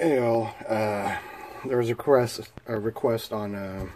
anyhow, uh, there was a request, a request on uh,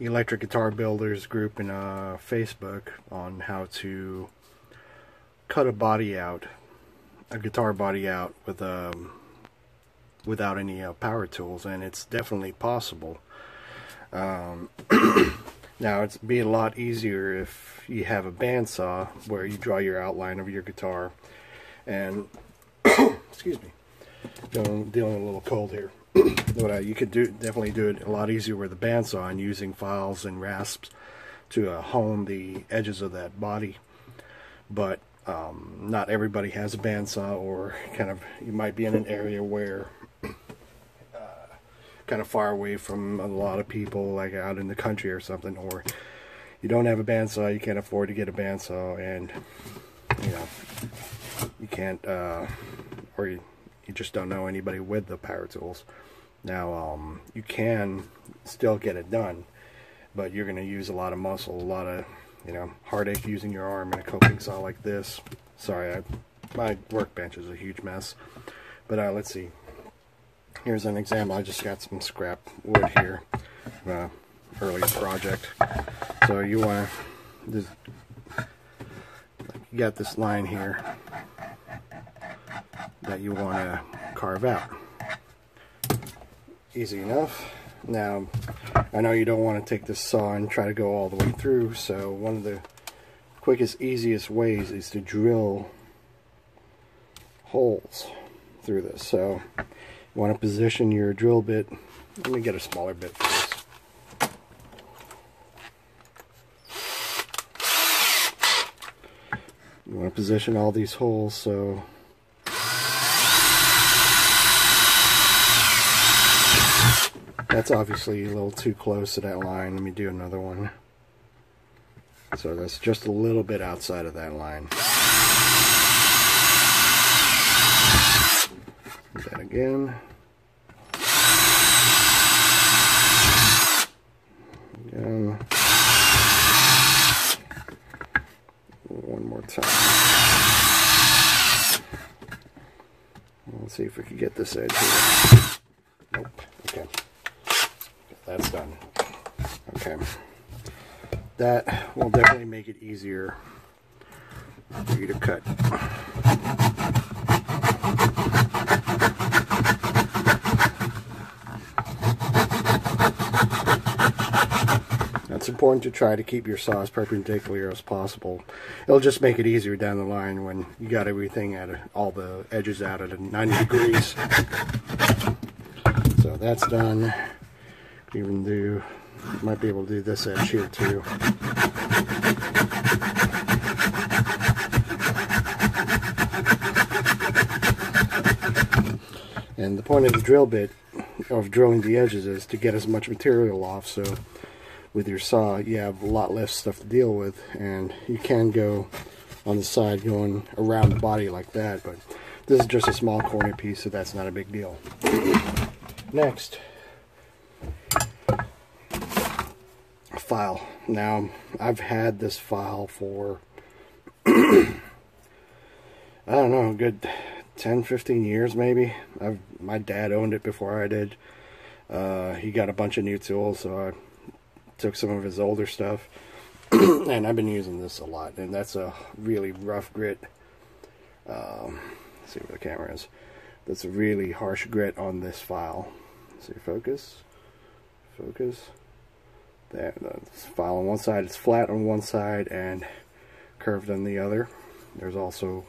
Electric Guitar Builders group in uh, Facebook on how to cut a body out, a guitar body out with um, without any uh, power tools, and it's definitely possible. Um, now, it's be a lot easier if you have a bandsaw where you draw your outline of your guitar, and excuse me, dealing, dealing a little cold here. but uh, you could do definitely do it a lot easier with a bandsaw and using files and rasps to uh, hone the edges of that body. But um, not everybody has a bandsaw, or kind of you might be in an area where uh, kind of far away from a lot of people, like out in the country or something, or you don't have a bandsaw, you can't afford to get a bandsaw, and you know you can't, uh, or you, you just don't know anybody with the power tools. Now, um, you can still get it done, but you're going to use a lot of muscle, a lot of, you know, heartache using your arm in a coping saw like this. Sorry, I, my workbench is a huge mess. But uh, let's see. Here's an example. I just got some scrap wood here, uh, earlier project. So you want to, you got this line here that you want to carve out easy enough. Now, I know you don't want to take this saw and try to go all the way through, so one of the quickest, easiest ways is to drill holes through this. So, you want to position your drill bit. Let me get a smaller bit for this. You want to position all these holes so That's obviously a little too close to that line. Let me do another one. So that's just a little bit outside of that line. Do that again. Again. One more time. Let's see if we can get this edge here. Nope. Okay that's done. Okay. That will definitely make it easier for you to cut. It's important to try to keep your saw as perpendicular as possible. It'll just make it easier down the line when you got everything at a, all the edges out at 90 degrees. So that's done even do might be able to do this edge here too. And the point of the drill bit of drilling the edges is to get as much material off so with your saw you have a lot less stuff to deal with and you can go on the side going around the body like that but this is just a small corner piece so that's not a big deal. Next file. Now, I've had this file for, I don't know, good 10, 15 years maybe. I've, my dad owned it before I did. Uh, he got a bunch of new tools, so I took some of his older stuff. and I've been using this a lot, and that's a really rough grit. Um, see where the camera is. That's a really harsh grit on this file. See, focus, focus. There, the file on one side is flat on one side and curved on the other. There's also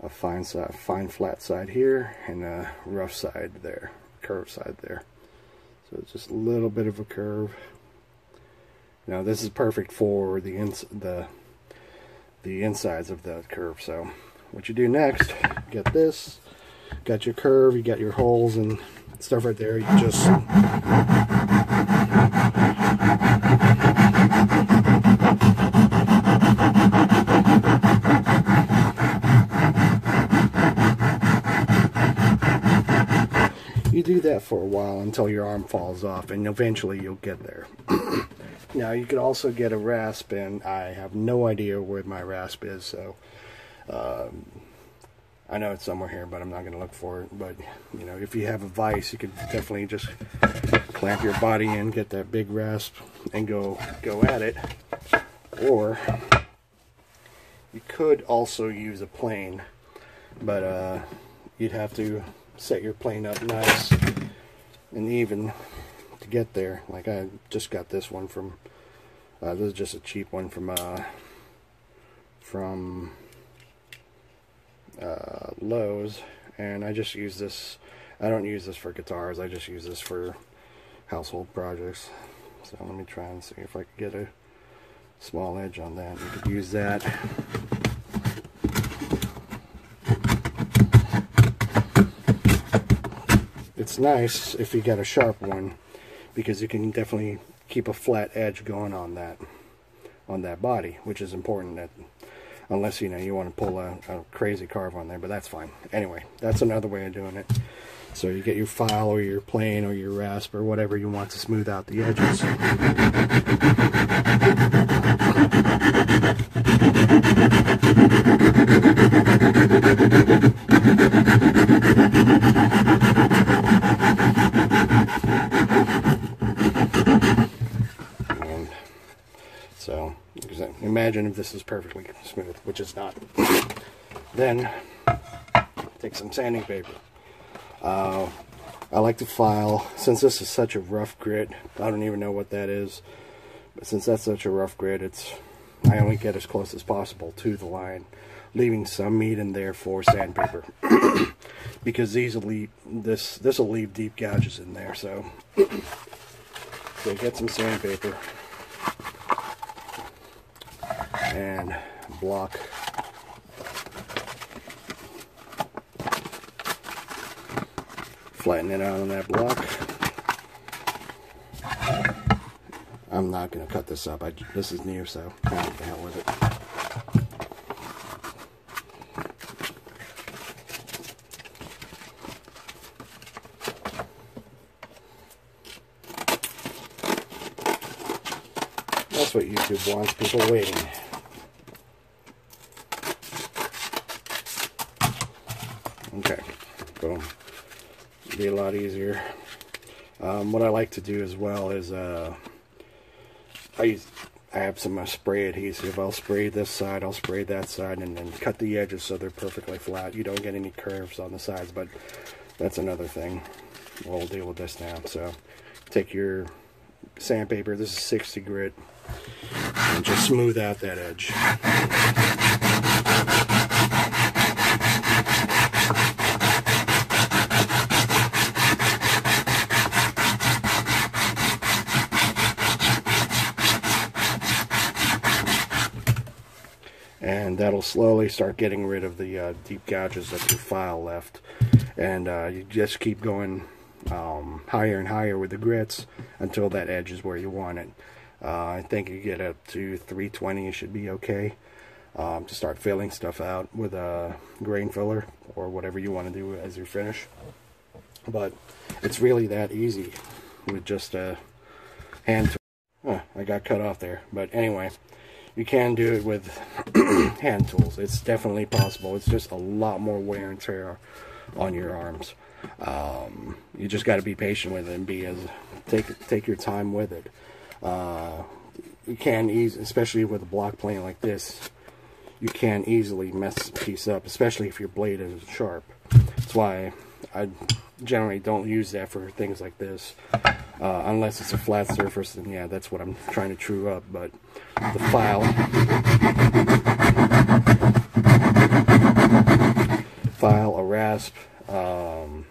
a fine side, fine flat side here and a rough side there, curved side there. So it's just a little bit of a curve. Now this is perfect for the ins the the insides of the curve. So what you do next, get this, got your curve, you got your holes and stuff right there. You just that for a while until your arm falls off and eventually you'll get there. now you could also get a rasp and I have no idea where my rasp is so um, I know it's somewhere here, but I'm not going to look for it. But, you know, if you have a vise, you could definitely just clamp your body in, get that big rasp, and go, go at it. Or, you could also use a plane, but uh, you'd have to set your plane up nice and even to get there. Like I just got this one from, uh, this is just a cheap one from, uh, from uh, Lowe's. And I just use this I don't use this for guitars. I just use this for household projects. So let me try and see if I can get a small edge on that. You could use that it's nice if you got a sharp one because you can definitely keep a flat edge going on that on that body which is important that unless you know you want to pull a, a, crazy carve on there but that's fine. Anyway that's another way of doing it. So you get your file or your plane or your rasp or whatever you want to smooth out the edges So imagine if this is perfectly smooth, which it's not. then take some sanding paper. Uh, I like to file, since this is such a rough grit, I don't even know what that is, but since that's such a rough grit, it's I only get as close as possible to the line, leaving some meat in there for sandpaper. because these will leave, this this will leave deep gouges in there, so so get some sandpaper and block. Flatten it out on that block. I'm not going to cut this up. I, this is new so kind of the hell with it. That's what YouTube wants, people waiting. Okay, boom. Be a lot easier. Um, what I like to do as well is uh, I use I have some spray adhesive. I'll spray this side, I'll spray that side, and then cut the edges so they're perfectly flat. You don't get any curves on the sides, but that's another thing. We'll deal with this now. So take your sandpaper. This is 60 grit, and just smooth out that edge. And that'll slowly start getting rid of the uh, deep gouges that your file left. And uh, you just keep going um, higher and higher with the grits until that edge is where you want it. Uh, I think you get up to 320 you should be okay um, to start filling stuff out with a grain filler or whatever you want to do as your finish. But it's really that easy with just a hand tool. I got cut off there. But anyway you can do it with hand tools. It's definitely possible. It's just a lot more wear and tear on your arms. Um, you just got to be patient with it and be as take take your time with it. Uh, you can ease, especially with a block plane like this. You can easily mess the piece up, especially if your blade is sharp. That's why I generally don't use that for things like this. Uh, unless it's a flat surface, then yeah, that's what I'm trying to true up. But the file, file, a rasp, um,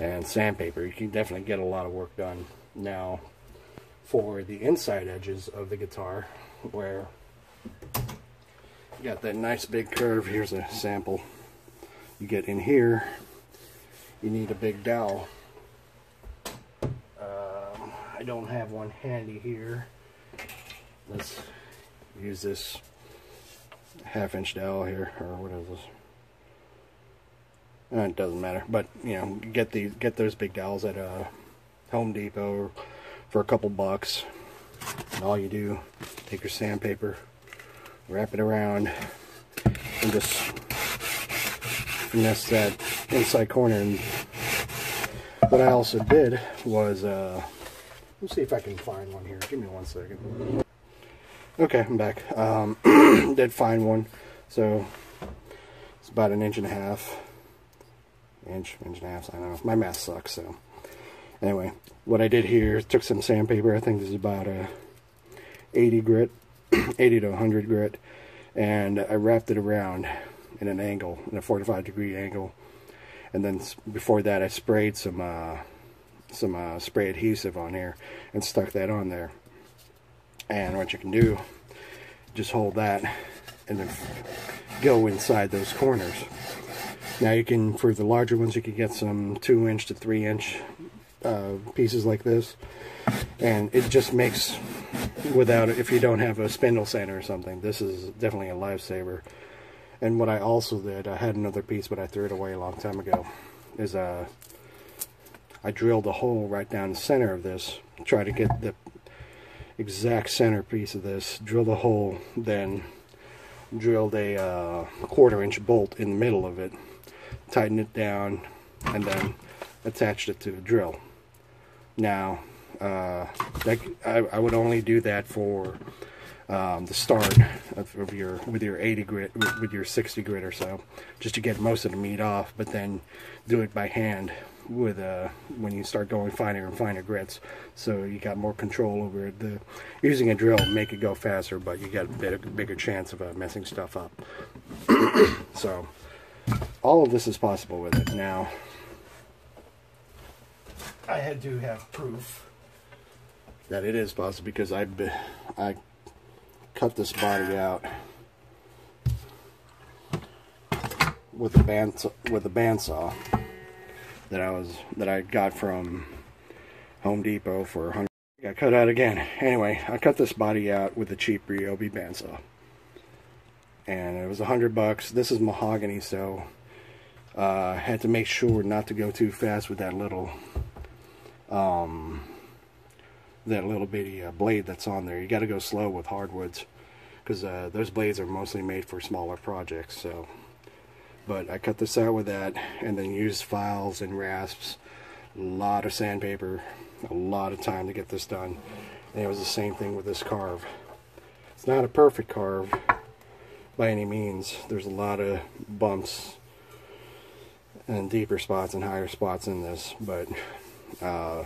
and sandpaper, you can definitely get a lot of work done. Now, for the inside edges of the guitar, where you got that nice big curve, here's a sample. You get in here, you need a big dowel. Um, I don't have one handy here. Let's use this half inch dowel here, or what is this? Uh, it doesn't matter, but you know, get the get those big dowels at uh, Home Depot for a couple bucks. And all you do, take your sandpaper, wrap it around, and just finesse that inside corner. And what I also did was, uh, let's see if I can find one here. Give me one second. Okay, I'm back. Um, did find one. So it's about an inch and a half. Inch, inch and a half, I don't know. My math sucks, so. Anyway, what I did here, took some sandpaper. I think this is about a 80 grit, 80 to 100 grit. And I wrapped it around in an angle, in a 45 degree angle. And then before that, I sprayed some uh, some uh, spray adhesive on here and stuck that on there. And what you can do, just hold that and then go inside those corners. Now you can, for the larger ones, you can get some 2 inch to 3 inch uh, pieces like this. And it just makes, without if you don't have a spindle sander or something, this is definitely a lifesaver. And what I also did, I had another piece, but I threw it away a long time ago, is uh, I drilled a hole right down the center of this, try to get the exact center piece of this, drilled a hole, then drilled a uh, quarter inch bolt in the middle of it, tightened it down, and then attached it to the drill. Now, uh, that, I, I would only do that for um, the start of, of, your with your 80 grit with your 60 grit or so just to get most of the meat off but then do it by hand with uh, when you start going finer and finer grits. So you got more control over it. The using a drill make it go faster but you got a bit bigger chance of uh, messing stuff up. So all of this is possible with it. Now I had to have proof. that it is possible because I I cut this body out with a band with a bandsaw that I was that I got from Home Depot for 100 got cut out again anyway I cut this body out with a cheap Ryobi bandsaw and it was a hundred bucks this is mahogany so uh, I had to make sure not to go too fast with that little um, that little bitty uh, blade that's on there. You got to go slow with hardwoods because uh, those blades are mostly made for smaller projects. So, but I cut this out with that and then used files and rasps, a lot of sandpaper, a lot of time to get this done. And it was the same thing with this carve. It's not a perfect carve by any means. There's a lot of bumps and deeper spots and higher spots in this, but uh,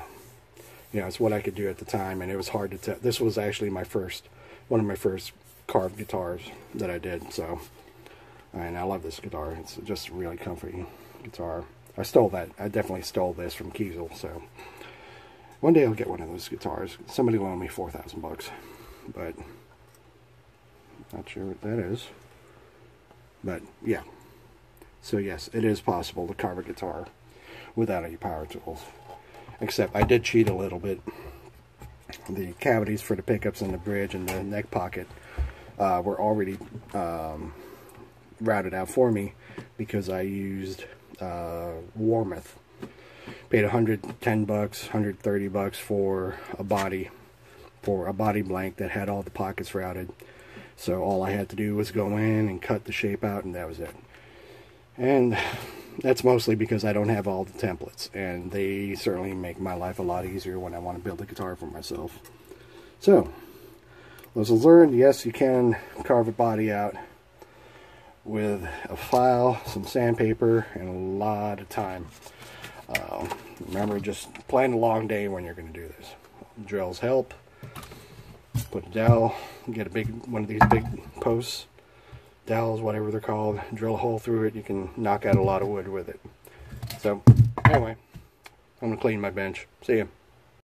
you know, it's what I could do at the time, and it was hard to tell. This was actually my first, one of my first carved guitars that I did. So, and I love this guitar. It's just a really comfy guitar. I stole that. I definitely stole this from Kiesel. So, one day I'll get one of those guitars. Somebody loaned me four thousand bucks, but not sure what that is. But yeah. So yes, it is possible to carve a guitar without any power tools except I did cheat a little bit. The cavities for the pickups and the bridge and the neck pocket uh, were already um, routed out for me because I used uh, Warmoth. Paid 110 bucks, 130 bucks for a body, for a body blank that had all the pockets routed. So all I had to do was go in and cut the shape out and that was it. And that's mostly because I don't have all the templates, and they certainly make my life a lot easier when I want to build a guitar for myself. So, lessons learned, yes, you can carve a body out with a file, some sandpaper, and a lot of time. Uh, remember, just plan a long day when you're going to do this. Drills help. Put a dowel, get a big one of these big posts, dowels, whatever they're called, drill a hole through it, you can knock out a lot of wood with it. So, anyway, I'm going to clean my bench. See ya.